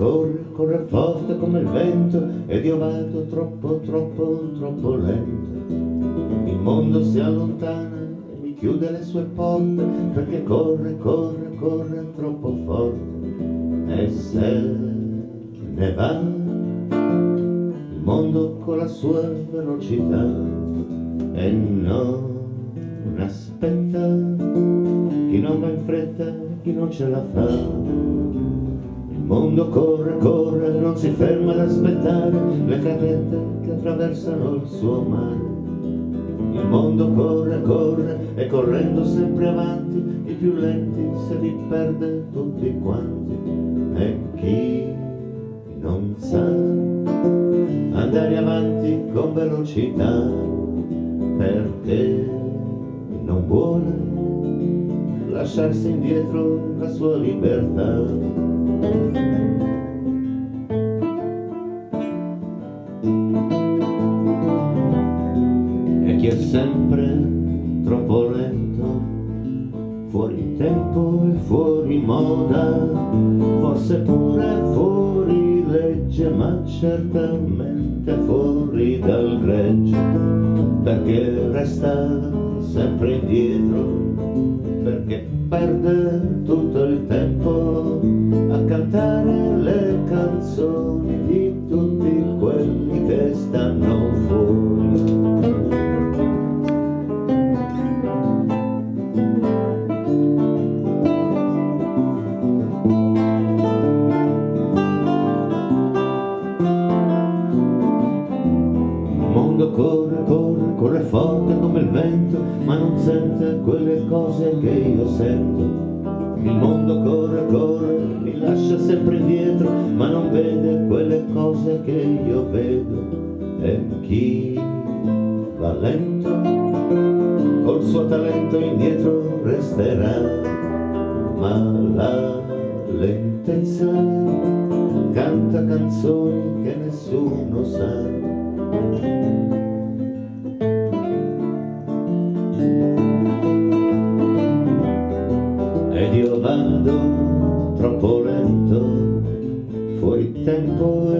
corre, corre forte come il vento ed io vado troppo, troppo, troppo lento. Il mondo si allontana e mi chiude le sue porte perché corre, corre, corre troppo forte. E se ne va il mondo con la sua velocità e non aspetta chi non va in fretta, chi non ce la fa mondo corre, corre, non si ferma ad aspettare le carrette che attraversano il suo mare. Il mondo corre, corre e correndo sempre avanti, i più lenti se li perde tutti quanti. E chi non sa andare avanti con velocità perché non vuole lasciarsi indietro la sua libertà. E chi è sempre troppo lento, fuori tempo e fuori moda, forse pure fuori legge, ma certamente fuori dal greggio, perché resta sempre indietro perché perde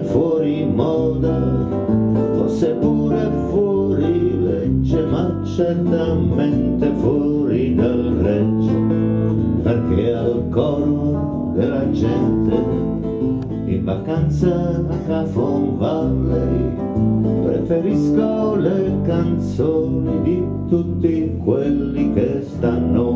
fuori moda, forse pure fuori legge, ma certamente fuori dal greggio, perché al coro della gente in vacanza a Cafon Valley preferisco le canzoni di tutti quelli che stanno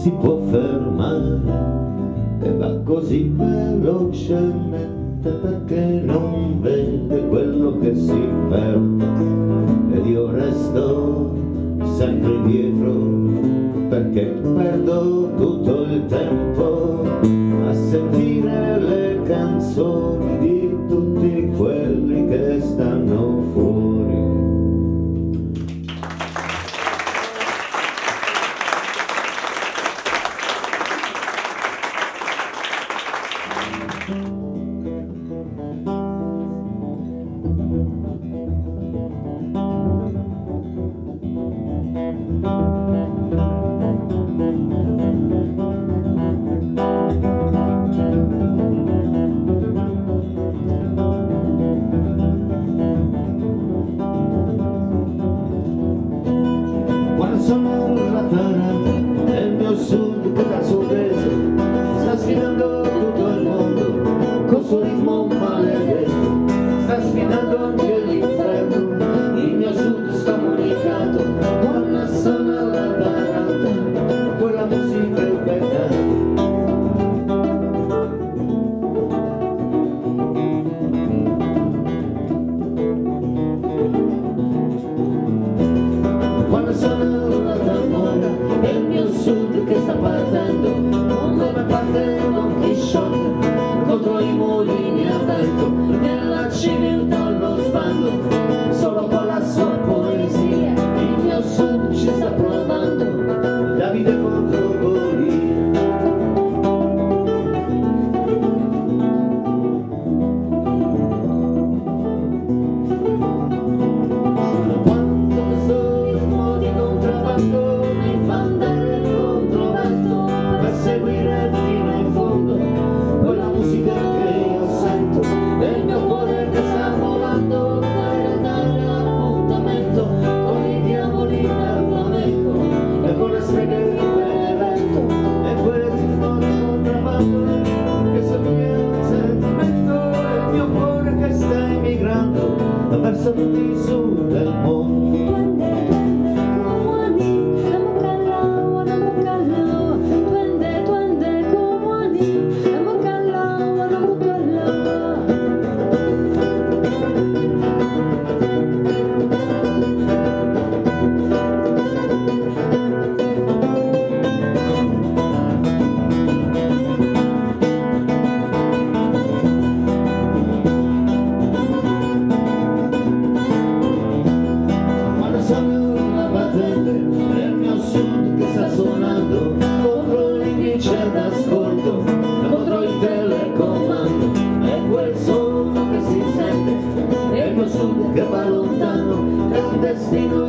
si può fermare e va così velocemente perché non vede quello che si perde ed io resto sempre indietro perché perdo tutto il tempo solo con la sua poesia il mio sud ci sta provando Corazón soon. che va lontano, è destino.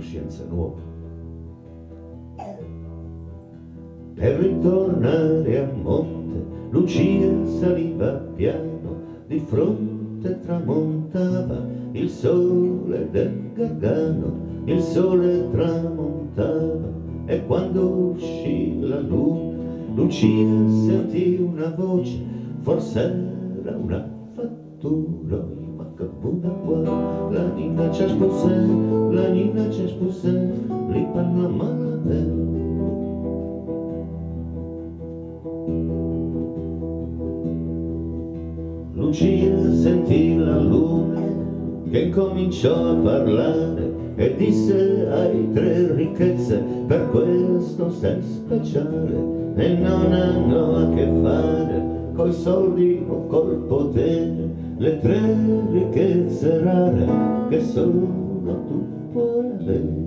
Coscienza nuova. Per ritornare a monte, Lucia saliva piano, di fronte tramontava il sole del Gargano, il sole tramontava e quando uscì la luna, Lucia sentì una voce, forse era una fattura Capuna qua, la nina ci spose, la nina ci spose, li parla male. Lucia sentì la luna che cominciò a parlare e disse hai tre ricchezze, per questo sei speciale e non hanno a che fare coi soldi o col potere le tre ricchezze rare che solo tu puoi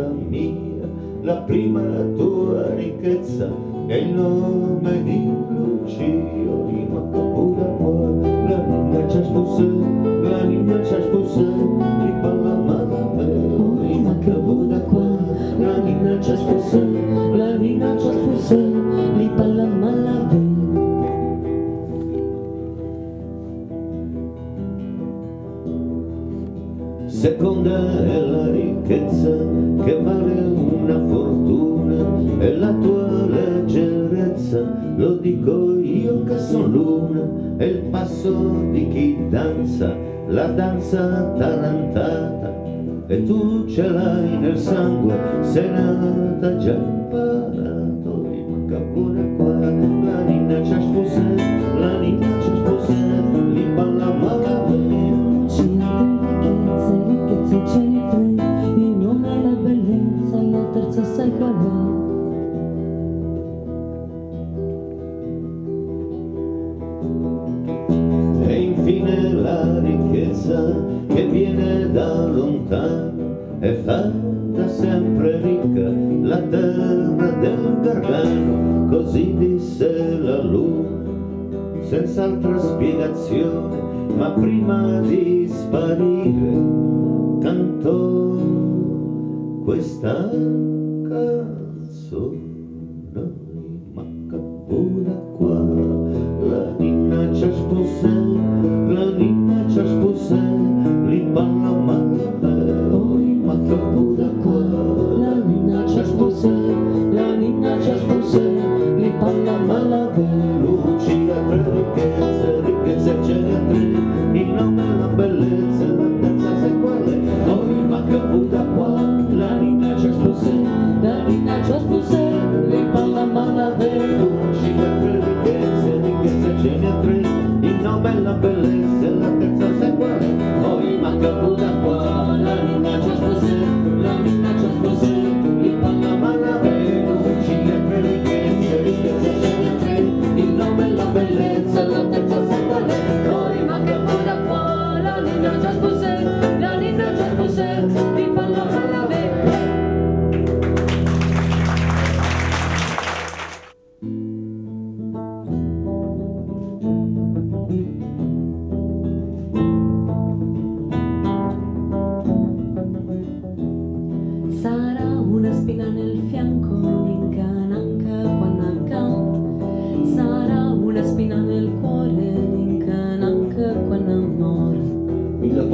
bella mia la prima tua ricchezza è il nome di Lucio di Maccapura qua la linea ci sposa la linea ci sposa di parla male di Maccapura qua? La linea ci sposa la linea ci sposa li parla Seconda è la ricchezza passo di chi danza, la danza tarantata, e tu ce l'hai nel sangue, sei nata già imparato, mi manca pure qua, la ninna ci ha sposato, la ninna ci ha sposato, li balla malavero. Ricchezze, ricchezze il nome e la bellezza, la terza sai qual è? Lontano e fa da sempre ricca la terra del Gargano, così disse la luna, senza altra spiegazione, ma prima di sparire cantò questa canzone.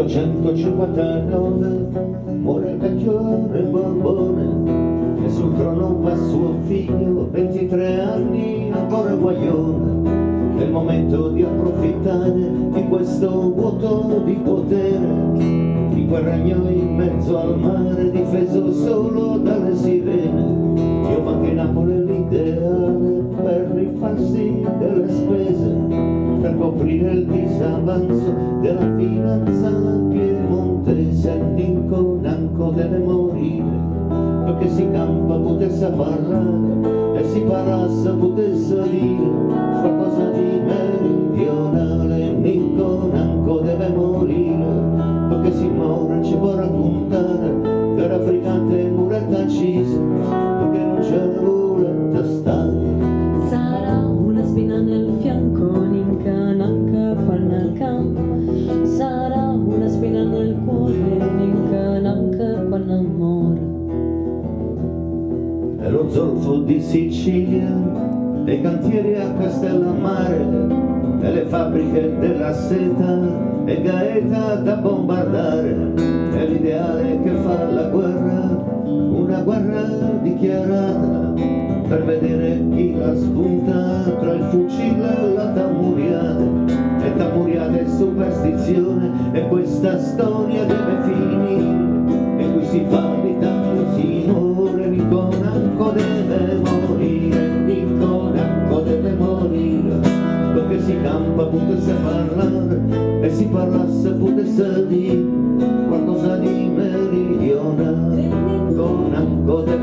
1859 muore il vecchiore Borbone e sul trono va suo figlio, 23 anni ancora guaglione. È il momento di approfittare di questo vuoto di potere, di quel regno in mezzo al mare difeso solo dalle sirene. Io manco in Napoli l'ideale per rifarsi delle spese per coprire il disavanzo della finanza piemontese Ninco Nanco deve morire perché si campa potesse parlare e si parasse potesse dire qualcosa di meridionale Ninco Nanco deve morire perché si muore ci può raccontare di Sicilia, e i cantieri a Castellammare, e le fabbriche della seta, e Gaeta da bombardare, e l'ideale che fa la guerra, una guerra dichiarata, per vedere chi la spunta tra il fucile e la tammuriata, e tammuriata è superstizione, e questa storia deve finire, e qui si fa muore, Niconanco deve morire, Niconanco deve morire, perché si campa potesse parlare, e si parlasse potesse dire qualcosa di meridionale, Niconanco deve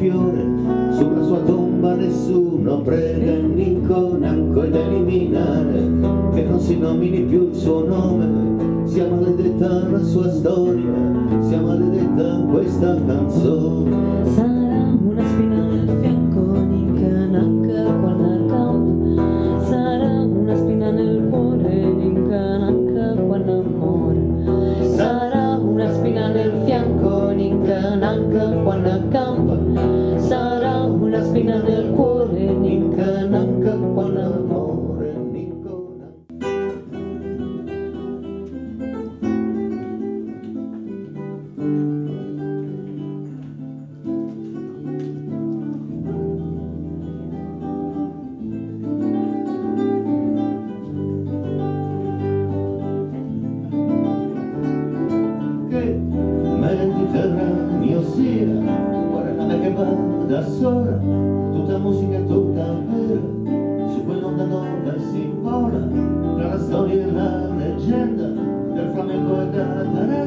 fiore, sulla sua tomba nessuno prega un'incona ancora da eliminare, che non si nomini più il suo nome, sia maledetta la sua storia, sia maledetta questa canzone. da da